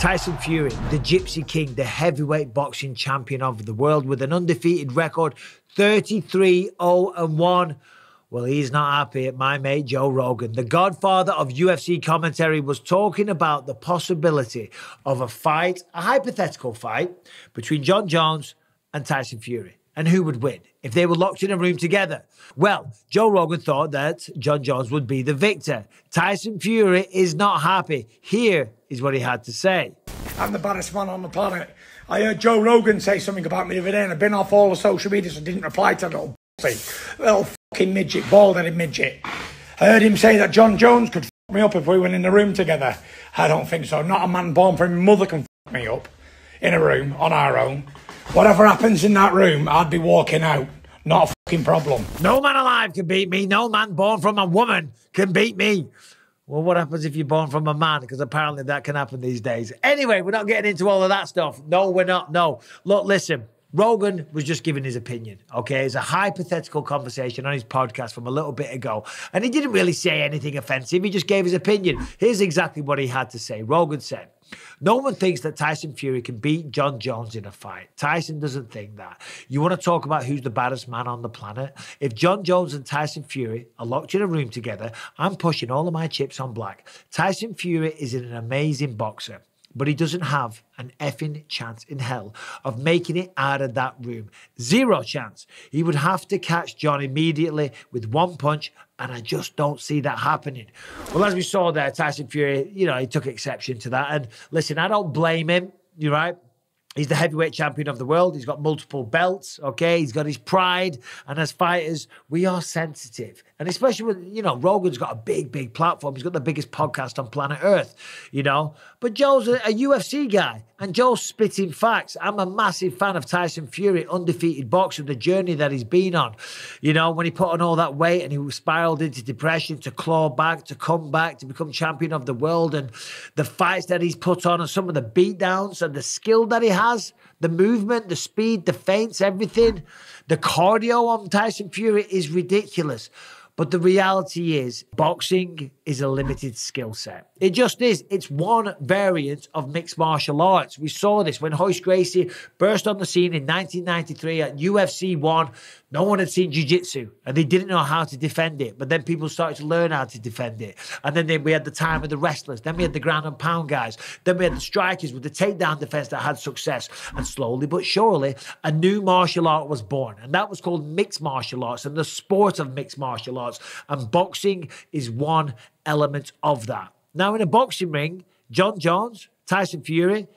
Tyson Fury, the Gypsy King, the heavyweight boxing champion of the world with an undefeated record 33 0 1. Well, he's not happy at my mate Joe Rogan. The godfather of UFC commentary was talking about the possibility of a fight, a hypothetical fight, between Jon Jones and Tyson Fury. And who would win if they were locked in a room together? Well, Joe Rogan thought that Jon Jones would be the victor. Tyson Fury is not happy. Here is what he had to say. I'm the baddest man on the planet. I heard Joe Rogan say something about me the other day, and I've been off all the social media, so I didn't reply to little little fucking midget, bald-headed midget. I heard him say that Jon Jones could fuck me up if we went in the room together. I don't think so. Not a man born from mother can fuck me up in a room on our own. Whatever happens in that room, I'd be walking out. Not a fucking problem. No man alive can beat me. No man born from a woman can beat me. Well, what happens if you're born from a man? Because apparently that can happen these days. Anyway, we're not getting into all of that stuff. No, we're not. No. Look, listen. Rogan was just giving his opinion, okay? It's a hypothetical conversation on his podcast from a little bit ago. And he didn't really say anything offensive. He just gave his opinion. Here's exactly what he had to say. Rogan said, no one thinks that Tyson Fury can beat Jon Jones in a fight. Tyson doesn't think that. You want to talk about who's the baddest man on the planet? If Jon Jones and Tyson Fury are locked in a room together, I'm pushing all of my chips on black. Tyson Fury is an amazing boxer but he doesn't have an effing chance in hell of making it out of that room. Zero chance. He would have to catch Jon immediately with one punch, and I just don't see that happening. Well, as we saw there, Tyson Fury, you know, he took exception to that. And listen, I don't blame him. You're right. He's the heavyweight champion of the world. He's got multiple belts. Okay. He's got his pride. And as fighters, we are sensitive. And especially with, you know, Rogan's got a big, big platform. He's got the biggest podcast on planet Earth, you know. But Joe's a, a UFC guy and Joe's spitting facts. I'm a massive fan of Tyson Fury, undefeated boxer, the journey that he's been on. You know, when he put on all that weight and he spiraled into depression to claw back, to come back, to become champion of the world, and the fights that he's put on and some of the beatdowns and the skill that he has, the movement, the speed, the feints, everything. The cardio on Tyson Fury is ridiculous. But the reality is, boxing is a limited skill set. It just is. It's one variant of mixed martial arts. We saw this when Royce Gracie burst on the scene in 1993 at UFC 1. No one had seen jiu-jitsu and they didn't know how to defend it. But then people started to learn how to defend it. And then they, we had the time of the wrestlers. Then we had the ground and pound guys. Then we had the strikers with the takedown defense that had success. And slowly but surely, a new martial art was born. And that was called mixed martial arts and the sport of mixed martial arts. And boxing is one element of that. Now, in a boxing ring, Jon Jones, Tyson Fury,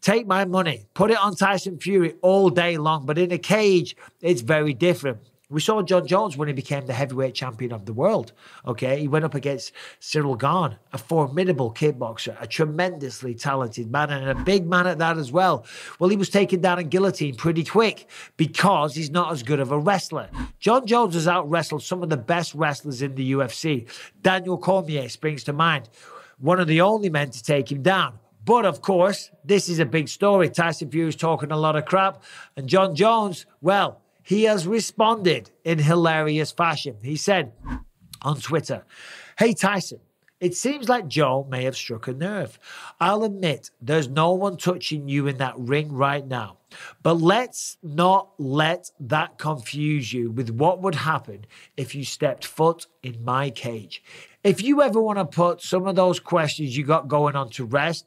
take my money, put it on Tyson Fury all day long. But in a cage, it's very different. We saw Jon Jones when he became the heavyweight champion of the world. Okay, he went up against Cyril Gane, a formidable kickboxer, a tremendously talented man, and a big man at that as well. Well, he was taken down in guillotine pretty quick because he's not as good of a wrestler. Jon Jones has out wrestled some of the best wrestlers in the UFC. Daniel Cormier springs to mind, one of the only men to take him down. But of course, this is a big story. Tyson Fury's talking a lot of crap, and Jon Jones, well, he has responded in hilarious fashion. He said on Twitter, Hey Tyson, it seems like Joe may have struck a nerve. I'll admit there's no one touching you in that ring right now. But let's not let that confuse you with what would happen if you stepped foot in my cage. If you ever want to put some of those questions you got going on to rest,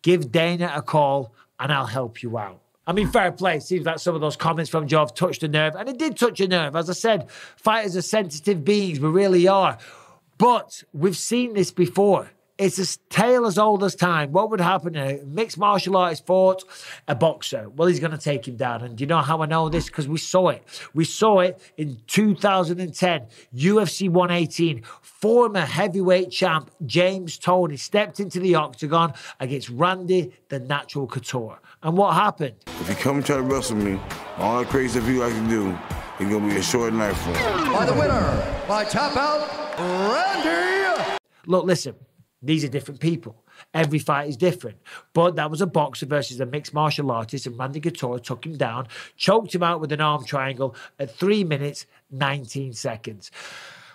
give Dana a call and I'll help you out. I mean, fair play. It Seems like some of those comments from Joe have touched a nerve, and it did touch a nerve. As I said, fighters are sensitive beings. We really are. But we've seen this before. It's a tale as old as time. What would happen? A mixed martial artist fought a boxer. Well, he's going to take him down. And do you know how I know this? Because we saw it. We saw it in 2010, UFC 118. Former heavyweight champ James Toney stepped into the octagon against Randy the Natural Couture. And what happened? If you come try to wrestle me, all the crazy stuff you like to do, it's gonna be a short night for you. By the winner, by tap out, Randy. Look, listen, these are different people. Every fight is different. But that was a boxer versus a mixed martial artist, and Randy Couture took him down, choked him out with an arm triangle at three minutes, 19 seconds.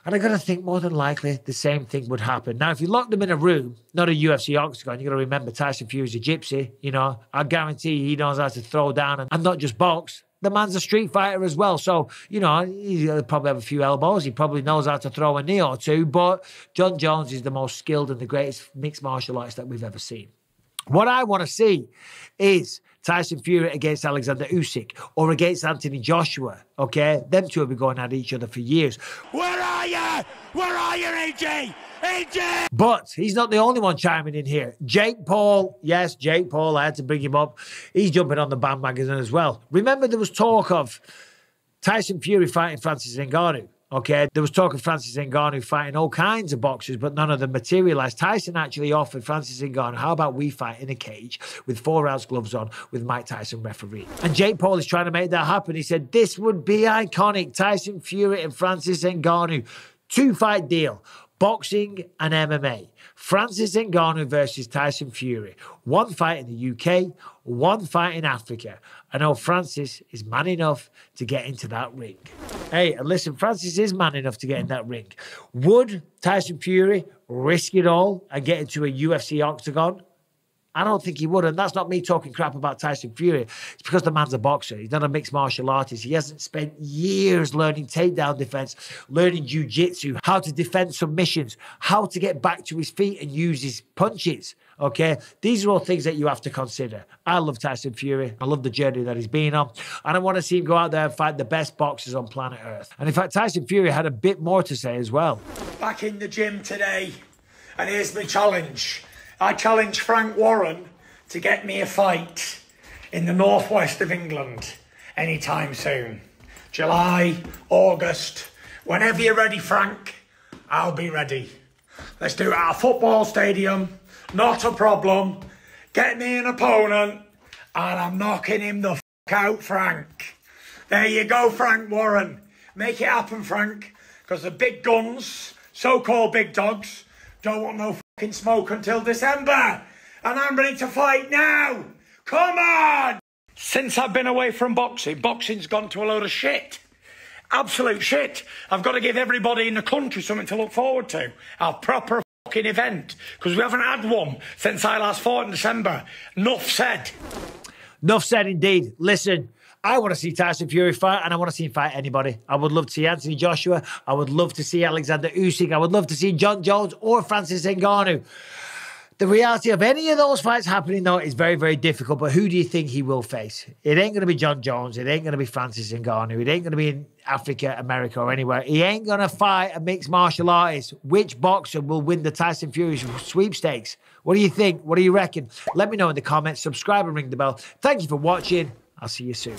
And I got to think more than likely the same thing would happen. Now, if you lock them in a room, not a UFC octagon, you got to remember Tyson Fury's a gypsy. You know, I guarantee he knows how to throw down and, and not just box. The man's a street fighter as well. So, you know, he'll probably have a few elbows. He probably knows how to throw a knee or two. But Jon Jones is the most skilled and the greatest mixed martial artist that we've ever seen. What I want to see is Tyson Fury against Alexander Usyk or against Anthony Joshua. Okay, them two have been going at each other for years. Where are you? Where are you, AJ? AJ! But he's not the only one chiming in here. Jake Paul, yes, Jake Paul, I had to bring him up. He's jumping on the bandwagon as well. Remember, there was talk of Tyson Fury fighting Francis Ngannou. Okay, there was talk of Francis Ngannou fighting all kinds of boxers, but none of them materialized. Tyson actually offered Francis Ngannou, how about we fight in a cage with four ounce gloves on with Mike Tyson referee? And Jake Paul is trying to make that happen. He said, This would be iconic. Tyson Fury and Francis Ngannou. Two fight deal boxing and MMA. Francis Ngannou versus Tyson Fury. One fight in the UK, one fight in Africa. I know Francis is man enough to get into that ring. Hey, and listen, Francis is man enough to get in that ring. Would Tyson Fury risk it all and get into a UFC octagon? I don't think he would. And that's not me talking crap about Tyson Fury. It's because the man's a boxer. He's not a mixed martial artist. He hasn't spent years learning takedown defense, learning jujitsu, how to defend submissions, how to get back to his feet and use his punches. Okay. These are all things that you have to consider. I love Tyson Fury. I love the journey that he's been on. And I want to see him go out there and fight the best boxers on planet Earth. And in fact, Tyson Fury had a bit more to say as well. Back in the gym today, and here's my challenge. I challenge Frank Warren to get me a fight in the northwest of England anytime soon. July, August, whenever you're ready, Frank, I'll be ready. Let's do it at a football stadium, not a problem. Get me an opponent, and I'm knocking him the out, Frank. There you go, Frank Warren. Make it happen, Frank, because the big guns, so called big dogs, don't want no fucking smoke until December. And I'm ready to fight now. Come on! Since I've been away from boxing, boxing's gone to a load of shit. Absolute shit. I've got to give everybody in the country something to look forward to. A proper fucking event. Because we haven't had one since I last fought in December. Enough said. Enough said indeed. Listen, I want to see Tyson Fury fight, and I want to see him fight anybody. I would love to see Anthony Joshua. I would love to see Alexander Usyk. I would love to see Jon Jones or Francis Ngannou. The reality of any of those fights happening, though, is very, very difficult. But who do you think he will face? It ain't going to be Jon Jones. It ain't going to be Francis Ngannou. It ain't going to be in Africa, America, or anywhere. He ain't going to fight a mixed martial artist. Which boxer will win the Tyson Fury sweepstakes? What do you think? What do you reckon? Let me know in the comments. Subscribe and ring the bell. Thank you for watching. I'll see you soon.